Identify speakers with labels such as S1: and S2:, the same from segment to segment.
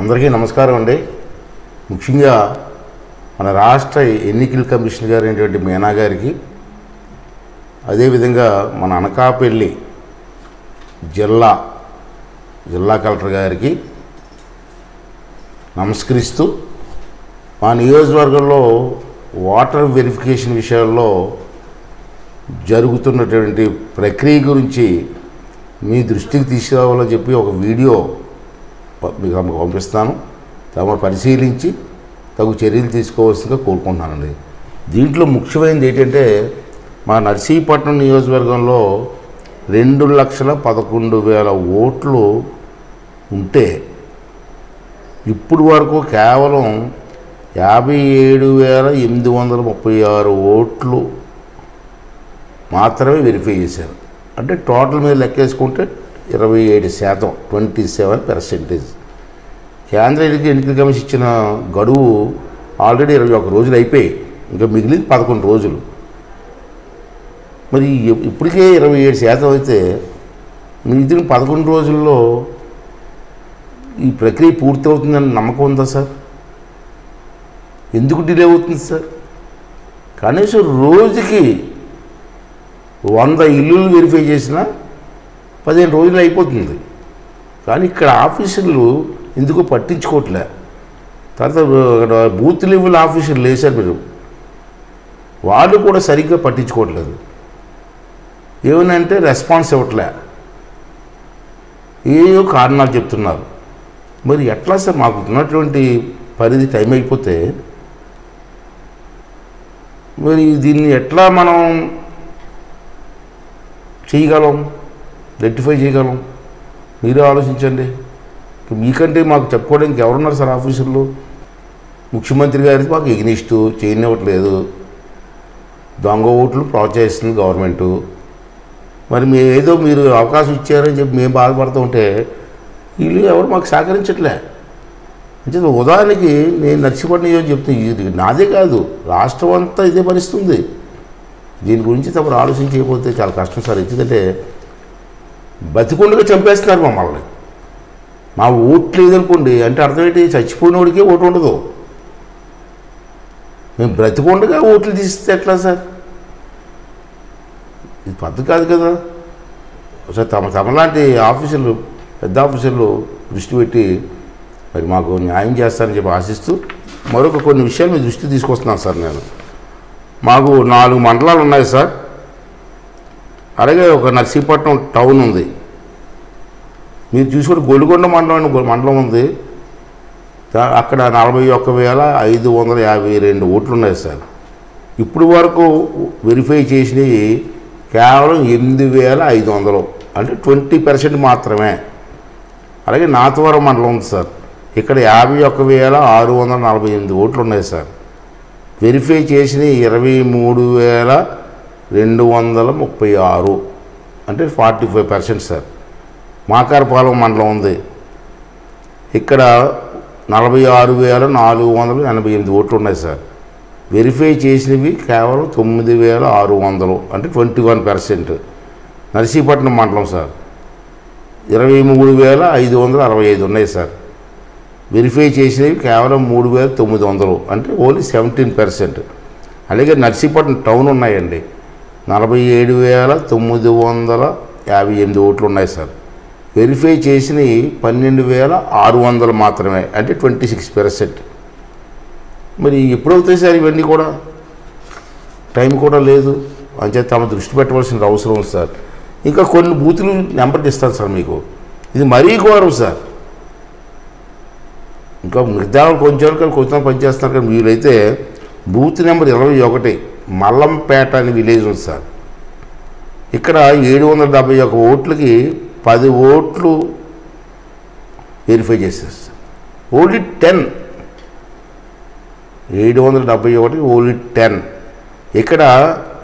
S1: అందరికీ నమస్కారం అండి. ముఖ్యంగా మన రాష్ట్ర ఎన్నికల కమిషన్ గారు అయినటువంటి మీనా గారికి అదేవిధంగా మన అనకాపల్లి జిల్లా జిల్లా కలెక్టర్ గారికి నమస్కరిస్తూ మా నియోజకవర్గంలో వాటర్ వెరిఫికేషన్ విషయాల్లో జరుగుతున్నటువంటి ప్రక్రియ గురించి మీ దృష్టికి తీసుకురావాలని చెప్పి ఒక వీడియో మీకు మీకు పంపిస్తాను. తమ పరిశీలించి తగు చర్యలు తీసుకోవాల్సిందిగా కోరుకుంటున్నానండి. దీంట్లో ముఖ్యమైనది ఏంటంటే మా నర్సీపట్నం నియోజకవర్గంలో రెండు లక్షల పదకొండు వేల ఓట్లు ఉంటే ఇప్పుడు వరకు కేవలం యాభై ఏడు వేల ఎనిమిది వందల ముప్పై ఆరు ఓట్లు మాత్రమే వెరిఫై చేశారు. అంటే టోటల్ మీద లెక్కేసుకుంటే ఇరవై ఏడు శాతం ట్వంటీ సెవెన్ పర్సెంటేజ్. కేంద్ర ఎన్నికల కమిషన్ ఇచ్చిన గడువు ఆల్రెడీ ఇరవై ఒక రోజులు అయిపోయి ఇంకా మిగిలింది పదకొండు రోజులు. మరి ఇప్పటికే ఇరవై ఏడు శాతం అయితే మిగిలిన పదకొండు రోజుల్లో ఈ ప్రక్రియ పూర్తవుతుందని నమ్మకం ఉందా సార్? ఎందుకు డిలే అవుతుంది సార్? కనీసం రోజుకి వంద ఇల్లులు వెరిఫై చేసినా పదిహేను రోజులు అయిపోతుంది. కానీ ఇక్కడ ఆఫీసర్లు ఎందుకో పట్టించుకోవట్లే తర్వాత అక్కడ బూత్ లెవెల్ ఆఫీసర్లు లేచారు మీరు. వాళ్ళు కూడా సరిగ్గా పట్టించుకోవట్లేదు. ఏమనంటే రెస్పాన్స్ ఇవ్వట్లే. ఏయో కారణాలు చెప్తున్నారు. మరి ఎట్లా సార్ మాకు ఉన్నటువంటి పరిధి టైం అయిపోతే? మరి దీన్ని ఎట్లా మనం చేయగలం? రెక్టిఫై చేయగలం మీరే ఆలోచించండి. మీకంటే మాకు చెప్పుకోవడానికి ఎవరున్నారు సార్ ఆఫీసుల్లో? ముఖ్యమంత్రి గారికి మాకు ఎగ్నిస్టు చేయనివ్వట్లేదు. దొంగ ఓట్లు ప్రోత్సహిస్తుంది గవర్నమెంటు. మరి మేము ఏదో మీరు అవకాశం ఇచ్చారని చెప్పి మేము బాధపడుతూ ఉంటే వీళ్ళు ఎవరు మాకు సహకరించట్లే. అంటే ఉదాహరణకి నేను నర్సిపడిన నియోజకవర్గం చెప్తున్నా ఇది నాదే కాదు రాష్ట్రం అంతా ఇదే పరిస్థితుంది. దీని గురించి తప్పుడు ఆలోచించకపోతే చాలా కష్టం సార్. ఎందుకంటే బతికుండగా చంపేస్తున్నారు మమ్మల్ని. మా ఓట్లు లేదనుకోండి అంటే అర్థమేంటి? చచ్చిపోయినోడికే ఓటు ఉండదు. మేము బ్రతికుండగా ఓట్లు తీస్తే ఎట్లా సార్? ఇది పద్ధతి కాదు కదా. సార్ తమ తమలాంటి ఆఫీసర్లు పెద్ద ఆఫీసర్లు దృష్టి పెట్టి మరి మాకు న్యాయం చేస్తారని చెప్పి ఆశిస్తూ మరొక కొన్ని విషయాలు మీ దృష్టి తీసుకొస్తున్నాను సార్ నేను. మాకు నాలుగు మండలాలు ఉన్నాయి సార్. అలాగే ఒక నర్సీపట్నం టౌన్ ఉంది. మీరు చూసుకుంటే గొల్లిగొండ మండలం మండలం ఉంది. అక్కడ నలభై ఒక్క వేల ఐదు వందల యాభై రెండు ఓట్లు ఉన్నాయి సార్. ఇప్పుడు వరకు వెరిఫై చేసినవి కేవలం ఎనిమిది వేల ఐదు వందలు. అంటే ట్వంటీ పర్సెంట్ మాత్రమే. అలాగే నాతవరం మండలం ఉంది సార్. ఇక్కడ యాభై ఒక్క వేల ఆరు వందల నలభై ఎనిమిది ఓట్లు ఉన్నాయి సార్. వెరిఫై చేసిన ఇరవై మూడు వేల రెండు వందల ముప్పై ఆరు. అంటే forty five percent sir. Makarapalem మండలం ఉంది. ఇక్కడ నలభై ఆరు వేల నాలుగు వందల ఎనభై ఎనిమిది ఓట్లు ఉన్నాయి సార్. వెరిఫై చేసినవి కేవలం తొమ్మిది వేల ఆరు వందలు. అంటే ట్వంటీ వన్ పర్సెంట్. నర్సీపట్నం మండలం సార్. ఇరవై మూడు వేల ఐదు వందల అరవై ఐదు ఉన్నాయి సార్. వెరిఫై చేసినవి కేవలం మూడు వేల తొమ్మిది వందలు. అంటే ఓన్లీ సెవెంటీన్ పర్సెంట్. అలాగే నర్సీపట్నం టౌన్ ఉన్నాయండి. నలభై ఏడు వేల తొమ్మిది వందల యాభై ఎనిమిది ఓట్లు ఉన్నాయి సార్. వెరిఫై చేసినవి పన్నెండు వేల ఆరు వందలు మాత్రమే అంటే ట్వంటీ సిక్స్ పర్సెంట్. మరి ఎప్పుడవుతాయి సార్ ఇవన్నీ కూడా? టైం కూడా లేదు. అంచేత తమ దృష్టి పెట్టవలసిన అవసరం ఉంది సార్. ఇంకా కొన్ని బూతులు నెంబర్ ఇస్తాను సార్ మీకు. ఇది మరీ ఘోరం సార్. ఇంకా మిగతా కొంచెం కానీ కొంచెం పనిచేస్తున్నారు కానీ వీలైతే బూత్ నెంబర్ ఇరవై ఒకటి. మల్లంపేట అని విలేజ్ ఉంది సార్. ఇక్కడ ఏడు వందల డెబ్బై ఒక ఓట్లకి పది ఓట్లు వెరిఫై చేసేది సార్. Only ten. ఏడు వందల డెబ్బై ఒకటి ఓన్లీ టెన్. ఇక్కడ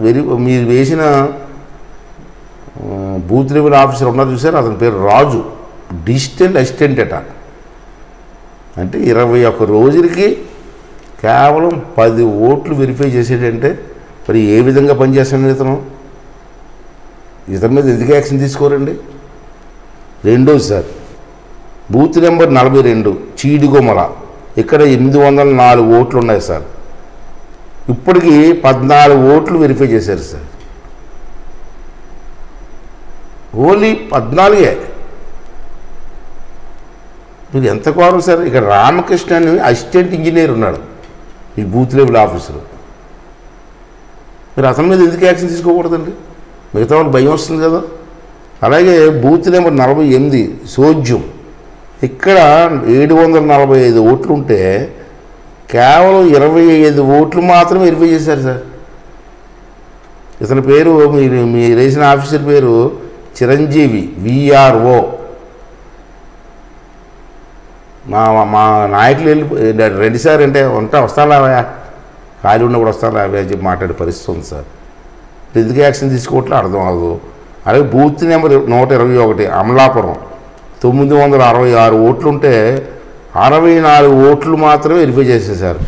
S1: వెరి మీరు వేసిన బూత్ లెవెల్ ఆఫీసర్ ఉన్నారు చూసారు? అతని పేరు రాజు. డిజిటల్ అసిస్టెంట్ అట. అంటే ఇరవై ఒక్క రోజులకి కేవలం పది ఓట్లు వెరిఫై చేసేటంటే మరి ఏ విధంగా పనిచేస్తాడు ఇతను? ఇతని మీద ఎందుకు యాక్షన్ తీసుకోరండి? రెండో సార్ బూత్ నెంబర్ నలభై రెండు చీడిగొమల ఇక్కడ ఎనిమిది వందల నాలుగు ఓట్లు ఉన్నాయి సార్. ఇప్పటికి పద్నాలుగు ఓట్లు వెరిఫై చేశారు సార్. ఓన్లీ పద్నాలుగే. మీరు ఎంత కోరం సార్? ఇక్కడ రామకృష్ణ అని అసిస్టెంట్ ఇంజనీర్ ఉన్నాడు. ఈ బూత్ లెవెల్ ఆఫీసర్. మీరు అతని మీద ఎందుకు యాక్షన్ తీసుకోకూడదండి? మిగతా వాళ్ళు భయం వస్తుంది కదా. అలాగే బూత్ నెంబర్ నలభై ఎనిమిది సోజ్యం. ఇక్కడ ఏడు వందల నలభై ఐదు ఓట్లు ఉంటే కేవలం ఇరవై ఐదు ఓట్లు మాత్రమే వెరిఫై చేశారు సార్. ఇతని పేరు మీరు మీరు వేసిన ఆఫీసర్ పేరు చిరంజీవి విఆర్ఓ మా మా నాయకులు వెళ్ళి రెండుసార్లు అంటే ఉంటా వస్తాలావా ఖాళీ ఉన్నప్పుడు వస్తాలావా అని చెప్పి మాట్లాడే పరిస్థితి ఉంది సార్. ఎందుకు యాక్షన్ తీసుకోవట్లే అర్థం అవ్వదు అలాగే బూత్ నెంబర్ నూట ఇరవై ఒకటి అమలాపురం. తొమ్మిది వందల అరవై ఆరు ఓట్లు ఉంటే అరవై నాలుగు ఓట్లు మాత్రమే వెరిఫై చేసేసారు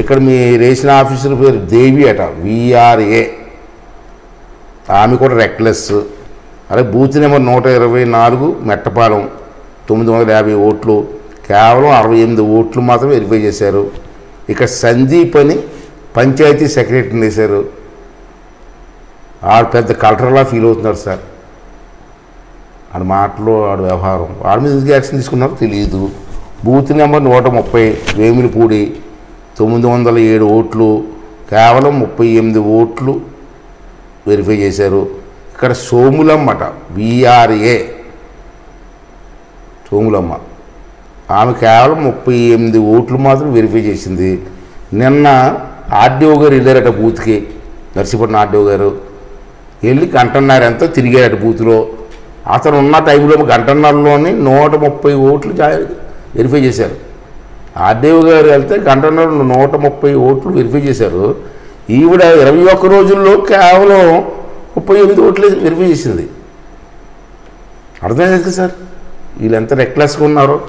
S1: ఇక్కడ మీ రేషన్ ఆఫీసర్ పేరు దేవి అట విఆర్ఏ ఆమె కూడా రెక్లెస్ అలాగే బూత్ నెంబర్ నూట ఇరవై నాలుగు మెట్టపాలెం. తొమ్మిది వందల యాభై ఓట్లు. కేవలం అరవై ఎనిమిది ఓట్లు మాత్రమే వెరిఫై చేశారు. ఇక సందీప్ అని పంచాయతీ సెక్రటరీని వేశారు ఆడు పెద్ద కలెక్టర్లా ఫీల్ అవుతున్నాడు సార్. ఆడ మాటలు ఆడ వ్యవహారం. వాడి మీద యాక్షన్ తీసుకున్నారో తెలియదు బూత్ నెంబర్ నూట ముప్పై వేమిలిపూడి తొమ్మిది వందల ఏడు ఓట్లు కేవలం ముప్పై ఎనిమిది ఓట్లు వెరిఫై చేశారు. ఇక్కడ సోములమ్మట బీఆర్ఏ. సోములమ్మ. ఆమె కేవలం ముప్పై ఎనిమిది ఓట్లు మాత్రం వెరిఫై చేసింది. నిన్న ఆర్డీఓ గారు వెళ్ళారట బూత్కి. నర్సీపట్నం ఆర్డీఓ గారు వెళ్ళి గంటన్నర ఎంతో తిరిగారట బూత్లో. అతను ఉన్న టైంలో గంటన్నరలోనే నూట ముప్పై ఓట్లు వెరిఫై చేశారు. ఆర్డీఓ గారు వెళ్తే గంటన్నర నూట ముప్పై ఓట్లు వెరిఫై చేశారు. ఈవిడ ఇరవై ఒక్క రోజుల్లో కేవలం ముప్పై ఎనిమిది ఓట్లు వెరిఫై చేసింది. అర్థమైంది కదా సార్? వీళ్ళు ఎంత రెక్లెస్గా ఉన్నారో?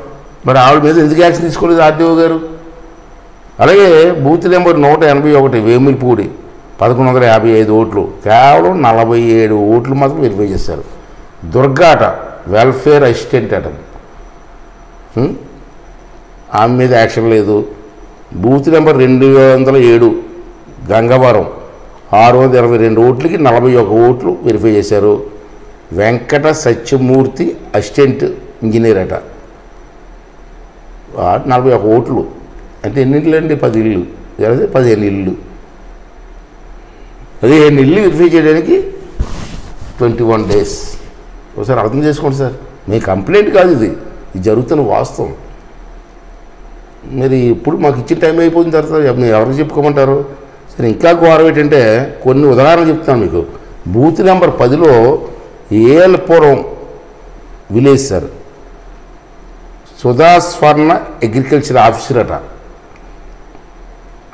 S1: మరి ఆవిడ మీద ఎందుకు యాక్షన్ తీసుకోలేదు ఆర్డీఓ గారు అలాగే బూత్ నెంబర్ నూట ఎనభై ఒకటి వేమిలిపూడి పదకొండు వందల యాభై ఐదు ఓట్లు. కేవలం నలభై ఏడు ఓట్లు మాత్రం వెరిఫై చేశారు. దుర్గాట వెల్ఫేర్ అసిస్టెంట్ అట. ఆమె మీద యాక్షన్ లేదు. బూత్ నెంబర్ రెండు వందల ఏడు గంగవరం ఆరు వందల ఇరవై రెండు ఓట్లకి నలభై ఒక ఓట్లు వెరిఫై చేశారు. వెంకట సత్యమూర్తి అసిస్టెంట్ ఇంజనీర్ అట. నలభై ఒక ఓట్లు. అంటే ఎన్ని అండి పది ఇళ్ళు లేదా పదిహేను ఇళ్ళు. పదిహేను ఇళ్ళు వెరిఫై చేయడానికి ట్వంటీ వన్ డేస్ ఒకసారి అర్థం చేసుకోండి సార్. మీ కంప్లైంట్ కాదు ఇది. ఇది జరుగుతున్న వాస్తవం. మరి ఇప్పుడు మాకు ఇచ్చిన టైం అయిపోయిన తర్వాత మీరు ఎవరికి చెప్పుకోమంటారు? సరే ఇంకా ఘోరం ఏంటంటే కొన్ని ఉదాహరణలు చెప్తాను మీకు. బూత్ నెంబర్ పదిలో Elapuram village sir. Sudha Swarna agriculture officer అట.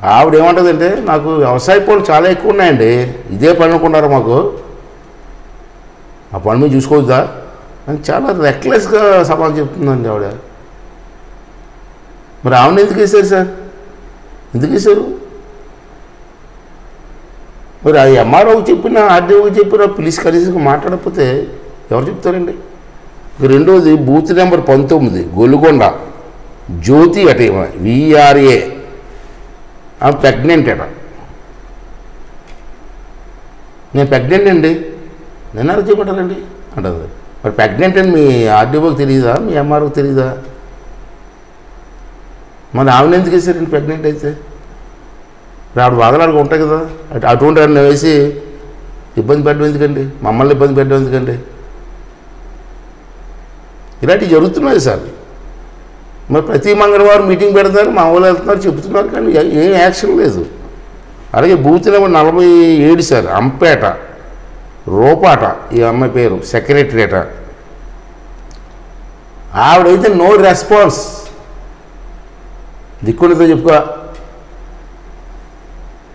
S1: ఆవిడ ఏమంటుందంటే నాకు వ్యవసాయ పనులు చాలా ఎక్కువ ఉన్నాయండి. ఇదే పని అనుకున్నారు మాకు. ఆ పని మీద చూసుకోవద్దా? అని చాలా రెక్లెస్గా సమాధానం చెప్తుందండి ఆవిడ. మరి ఆవిడ ఎందుకు వేశారు సార్? ఎందుకు వేశారు? మరి ఆ ఎంఆర్ఓకి చెప్పిన ఆర్డీఓకి చెప్పిన పిలిచి కనీసం మాట్లాడకపోతే ఎవరు చెప్తారండి? రెండవది రెండోది బూత్ నెంబర్ పంతొమ్మిది గొల్లుకొండ జ్యోతి అటే విఆర్ఏ ఆమె ప్రెగ్నెంట్ అట నేను ప్రెగ్నెంట్ అండి. నేను అలా చేయమంటారండి అంటది. మరి ప్రెగ్నెంట్ అని మీ ఆర్డీఓకి తెలియదా మీ ఎంఆర్ఓకి తెలియదా మరి ఆమెను ఎందుకు వేసారండి ప్రెగ్నెంట్ అయితే? ఆవిడ బాధలు ఉంటాయి కదా. అటు అటువంటి వారిని వేసి ఇబ్బంది పెట్టడం ఎందుకండి? మమ్మల్ని ఇబ్బంది పెట్టడం ఎందుకండి? ఇలాంటివి జరుగుతున్నాయి సార్. మరి ప్రతి మంగళవారం మీటింగ్ పెడతారు మా వాళ్ళు వెళ్తున్నారు చెబుతున్నారు కానీ ఏ- ఏం యాక్షన్ లేదు. అలాగే బూత్ నెంబర్ నలభై ఏడు సార్ అంపేట రూపాట ఈ అమ్మాయి పేరు సెక్రటరీ అట ఆవిడైతే నో రెస్పాన్స్. దిక్కునితో చెప్పుకో.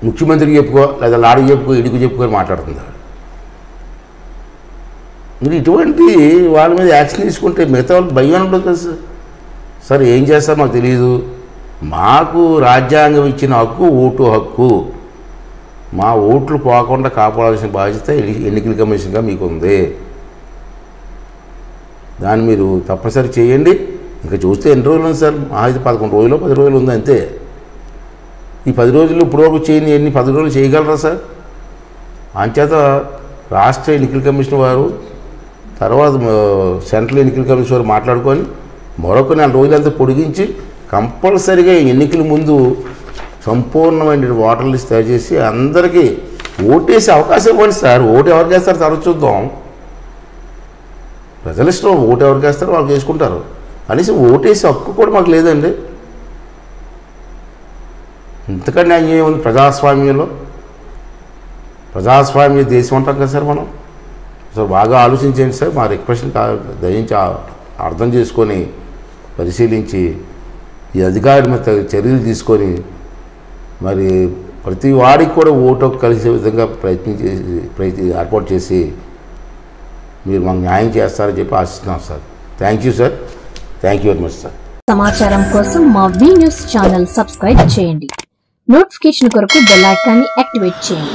S1: ముఖ్యమంత్రికి చెప్పుకో లేదా లాడికి చెప్పుకో ఇడికి చెప్పుకొని మాట్లాడుతుంది ఆవిడ. మీరు ఇటువంటి వాళ్ళ మీద యాక్షన్ తీసుకుంటే మిగతా వాళ్ళకి భయం ఉంటుంది కదా సార్? సార్ ఏం చేస్తారో మాకు తెలియదు మాకు రాజ్యాంగం ఇచ్చిన హక్కు ఓటు హక్కు. మా ఓట్లు పోకుండా కాపాడాల్సిన బాధ్యత ఎన్ని- ఎన్నికల కమిషన్గా మీకు ఉంది దాన్ని మీరు తప్పనిసరి చేయండి. ఇంకా చూస్తే ఎన్ని రోజులు ఉంది సార్? మా అయితే పదకొండు రోజులు పది రోజులు ఉంది అంతే. ఈ పది రోజులు ఇప్పుడు వరకు చేయని ఎన్ని పది రోజులు చేయగలరా సార్? అంచేత రాష్ట్ర ఎన్నికల కమిషన్ వారు తర్వాత సెంట్రల్ ఎన్నికల కమిషన్ వారు మాట్లాడుకొని మరొక నెల రోజులంతా పొడిగించి కంపల్సరిగా ఎన్నికల ముందు సంపూర్ణమైన ఓటర్ లిస్ట్ తయారు చేసి అందరికీ ఓటేసే అవకాశం ఇవ్వండి సార్. ఓటు ఎవరికి వేస్తారు తర్వాత చూద్దాం ప్రజల ఇష్టం ఓటు ఎవరికి వేస్తారు వాళ్ళు వేసుకుంటారు కనీసం ఓటేసే హక్కు కూడా మాకు లేదండి. ఇంతకన్నా అన్యాయం ఉంది ప్రజాస్వామ్యంలో? ప్రజాస్వామ్య దేశం అంటాం కదా సార్ మనం? సార్ బాగా ఆలోచించండి సార్. మా రిక్వెస్ట్ దయించి అర్థం చేసుకొని పరిశీలించి ఈ అధికారి మీద చర్యలు తీసుకొని మరి ప్రతి వాడికి కూడా ఓటు కలిసే విధంగా ప్రయత్నం చేసి ప్రయత్నం ఏర్పాటు చేసి మీరు మాకు న్యాయం చేస్తారని చెప్పి ఆశిస్తున్నాం sir. Thank you sir thank you very much sir
S2: సమాచారం కోసం మా వి న్యూస్ ఛానల్ సబ్స్క్రైబ్ చేయండి. నోటిఫికేషన్ కొరకు బెల్ ఐకాన్ని యాక్టివేట్ చేయండి.